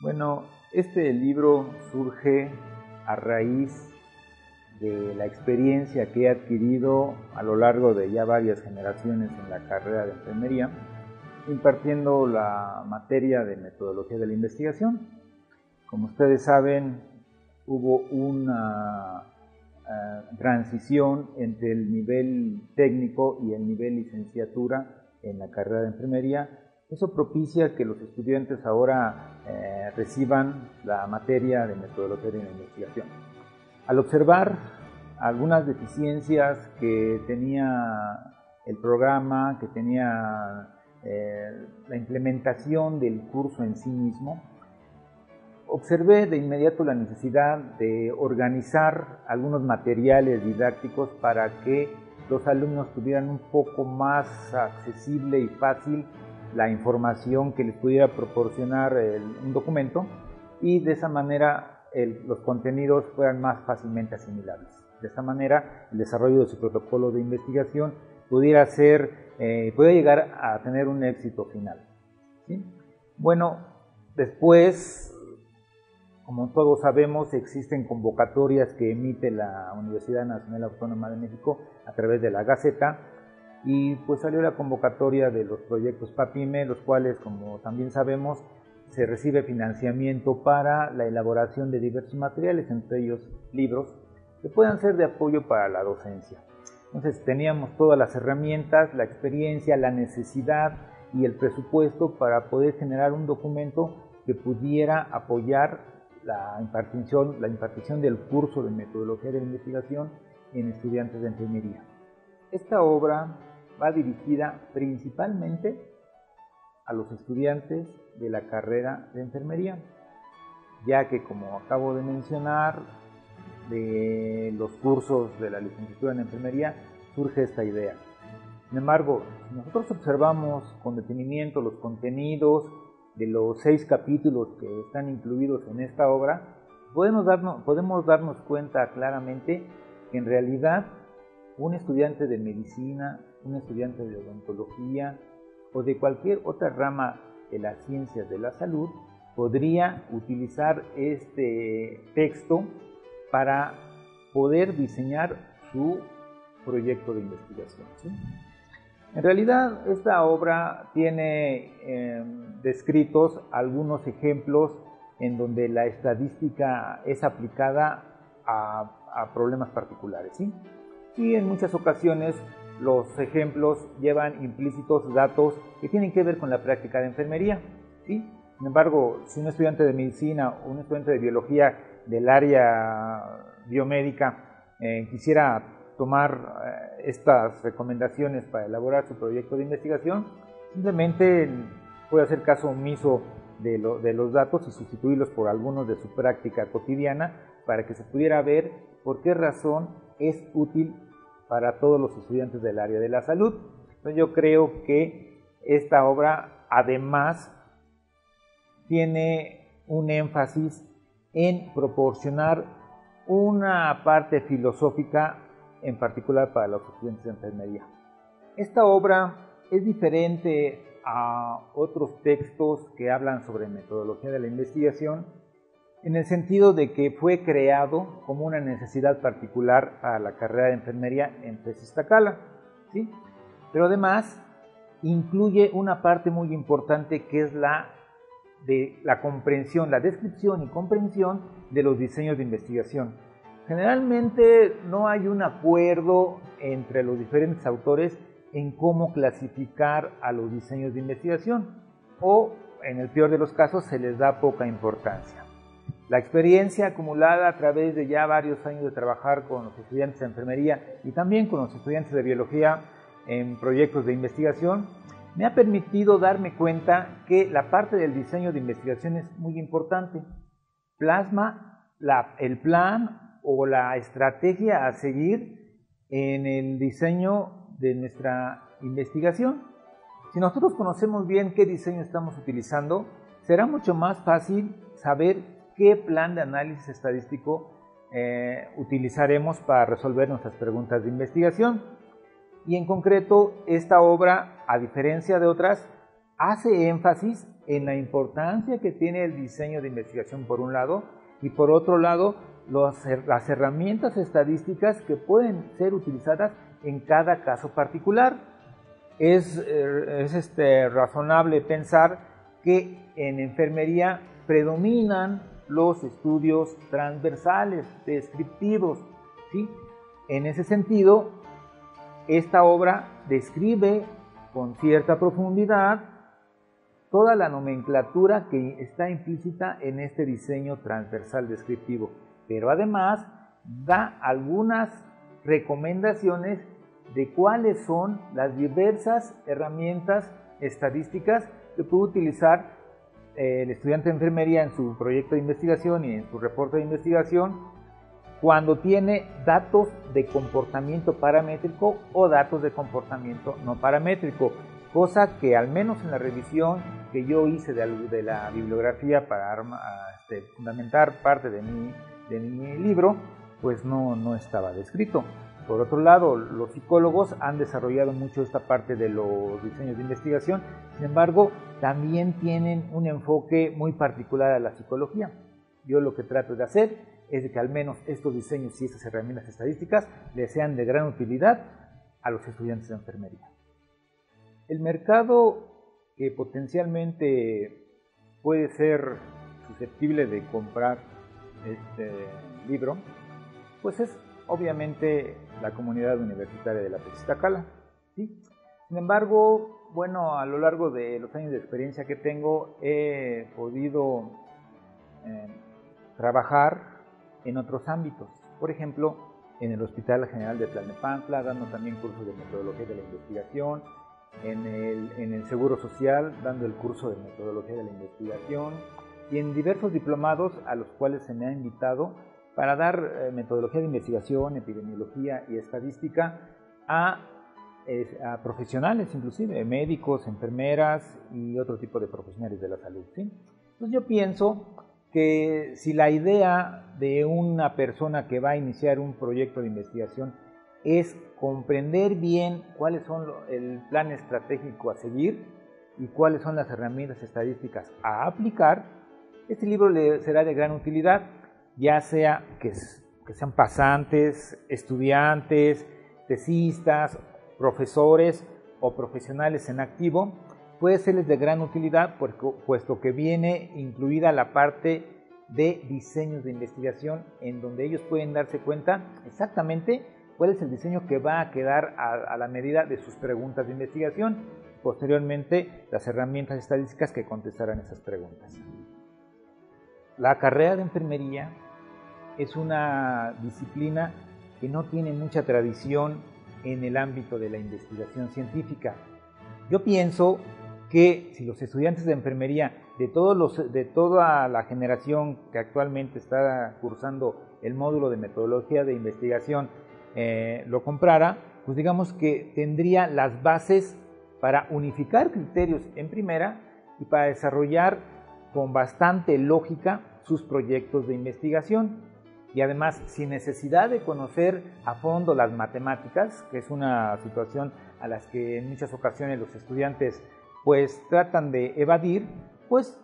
Bueno, este libro surge a raíz de la experiencia que he adquirido a lo largo de ya varias generaciones en la carrera de enfermería, impartiendo la materia de metodología de la investigación. Como ustedes saben, hubo una uh, transición entre el nivel técnico y el nivel licenciatura en la carrera de enfermería. Eso propicia que los estudiantes ahora eh, reciban la materia de metodología de la investigación. Al observar algunas deficiencias que tenía el programa, que tenía eh, la implementación del curso en sí mismo, observé de inmediato la necesidad de organizar algunos materiales didácticos para que los alumnos tuvieran un poco más accesible y fácil la información que les pudiera proporcionar un documento y de esa manera los contenidos fueran más fácilmente asimilables. De esa manera el desarrollo de su protocolo de investigación pudiera ser, eh, pudiera llegar a tener un éxito final. Bueno, después como todos sabemos, existen convocatorias que emite la Universidad Nacional Autónoma de México a través de la Gaceta y pues salió la convocatoria de los proyectos PAPIME, los cuales, como también sabemos, se recibe financiamiento para la elaboración de diversos materiales, entre ellos libros, que puedan ser de apoyo para la docencia. Entonces teníamos todas las herramientas, la experiencia, la necesidad y el presupuesto para poder generar un documento que pudiera apoyar la impartición, la impartición del curso de metodología de investigación en estudiantes de enfermería. Esta obra va dirigida principalmente a los estudiantes de la carrera de enfermería, ya que como acabo de mencionar, de los cursos de la licenciatura en enfermería surge esta idea. Sin embargo, si nosotros observamos con detenimiento los contenidos de los seis capítulos que están incluidos en esta obra, podemos darnos, podemos darnos cuenta claramente que en realidad un estudiante de medicina, un estudiante de odontología o de cualquier otra rama de las ciencias de la salud podría utilizar este texto para poder diseñar su proyecto de investigación. En realidad, esta obra tiene em, descritos algunos ejemplos en donde la estadística es aplicada a, problemas particulares. ¿sí? Y en muchas ocasiones los ejemplos llevan implícitos datos que tienen que ver con la práctica de enfermería. ¿sí? Sin embargo, si un estudiante de medicina o un estudiante de biología del área biomédica eh, quisiera tomar eh, estas recomendaciones para elaborar su proyecto de investigación, simplemente puede hacer caso omiso de, los datos y sustituirlos por algunos de su práctica cotidiana para que se pudiera ver por qué razón es útil para todos los estudiantes del área de la salud. Yo creo que esta obra además tiene un énfasis en proporcionar una parte filosófica en particular para los estudiantes de enfermería. Esta obra es diferente a otros textos que hablan sobre metodología de la investigación en el sentido de que fue creado como una necesidad particular a la carrera de enfermería en Iztacala, ¿sí? Pero además incluye una parte muy importante que es la de la comprensión, la descripción y comprensión de los diseños de investigación. Generalmente no hay un acuerdo entre los diferentes autores en cómo clasificar a los diseños de investigación o en el peor de los casos se les da poca importancia. La experiencia acumulada a través de ya varios años de trabajar con los estudiantes de enfermería y también con los estudiantes de biología en proyectos de investigación me ha permitido darme cuenta que la parte del diseño de investigación es muy importante. Plasma el plan o la estrategia a seguir en el diseño de nuestra investigación. Si nosotros conocemos bien qué diseño estamos utilizando, será mucho más fácil saber qué plan de análisis estadístico eh, utilizaremos para resolver nuestras preguntas de investigación. Y en concreto, esta obra, a diferencia de otras, hace énfasis en la importancia que tiene el diseño de investigación por un lado y por otro lado las herramientas estadísticas que pueden ser utilizadas en cada caso particular. Es, eh, es este, razonable pensar que en enfermería predominan los estudios transversales, descriptivos. ¿sí? En ese sentido, esta obra describe con cierta profundidad toda la nomenclatura que está implícita en este diseño transversal descriptivo, pero además da algunas recomendaciones de cuáles son las diversas herramientas estadísticas que puede utilizar eh, el estudiante de enfermería en su proyecto de investigación y en su reporte de investigación cuando tiene datos de comportamiento paramétrico o datos de comportamiento no paramétrico, cosa que al menos en la revisión que yo hice de, la bibliografía para este, fundamentar parte de mi, de libro, pues no, no estaba descrito. Por otro lado, los psicólogos han desarrollado mucho esta parte de los diseños de investigación, sin embargo, también tienen un enfoque muy particular a la psicología. Yo lo que trato de hacer es que al menos estos diseños y estas herramientas estadísticas les sean de gran utilidad a los estudiantes de enfermería. El mercado que potencialmente puede ser susceptible de comprar este libro, pues es obviamente la comunidad universitaria de la Textacala. ¿sí? Sin embargo, bueno, a lo largo de los años de experiencia que tengo, he podido eh, trabajar en otros ámbitos. Por ejemplo, en el Hospital General de Tlalnepantla, dando también cursos de metodología de la investigación, en el, en el Seguro Social, dando el curso de metodología de la investigación, y en diversos diplomados a los cuales se me ha invitado para dar eh, metodología de investigación, epidemiología y estadística a, a, profesionales, inclusive médicos, enfermeras y otro tipo de profesionales de la salud. ¿sí? Entonces yo pienso que si la idea de una persona que va a iniciar un proyecto de investigación es comprender bien cuáles son el plan estratégico a seguir y cuáles son las herramientas estadísticas a aplicar, este libro le será de gran utilidad ya sea que, sean pasantes, estudiantes, tesistas, profesores o profesionales en activo, puede serles de gran utilidad puesto que viene incluida la parte de diseños de investigación en donde ellos pueden darse cuenta exactamente cuál es el diseño que va a quedar a, a la medida de sus preguntas de investigación. Posteriormente, las herramientas estadísticas que contestarán esas preguntas. La carrera de enfermería es una disciplina que no tiene mucha tradición en el ámbito de la investigación científica. Yo pienso que si los estudiantes de enfermería de, todos los, de toda la generación que actualmente está cursando el módulo de metodología de investigación eh, lo comprara, pues digamos que tendría las bases para unificar criterios en primera y para desarrollar con bastante lógica sus proyectos de investigación. Y además sin necesidad de conocer a fondo las matemáticas, que es una situación a las que en muchas ocasiones los estudiantes pues tratan de evadir, pues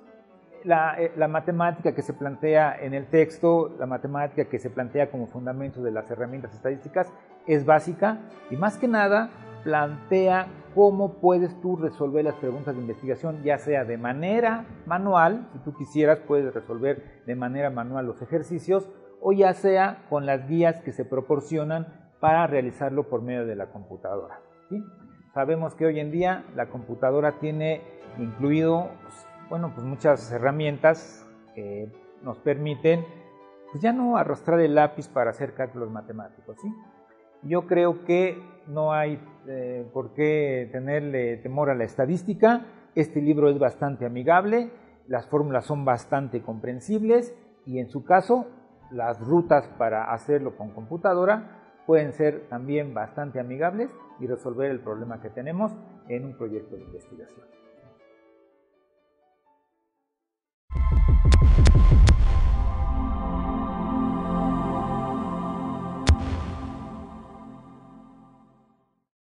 la, eh, la, matemática que se plantea en el texto, la matemática que se plantea como fundamento de las herramientas estadísticas es básica y más que nada plantea cómo puedes tú resolver las preguntas de investigación, ya sea de manera manual, si tú quisieras puedes resolver de manera manual los ejercicios, o ya sea con las guías que se proporcionan para realizarlo por medio de la computadora. Sabemos que hoy en día la computadora tiene incluido bueno, pues muchas herramientas nos permiten pues ya no arrastrar el lápiz para hacer cálculos matemáticos. Yo creo que no hay eh, por qué tenerle temor a la estadística. Este libro es bastante amigable, las fórmulas son bastante comprensibles y en su caso las rutas para hacerlo con computadora pueden ser también bastante amigables y resolver el problema que tenemos en un proyecto de investigación.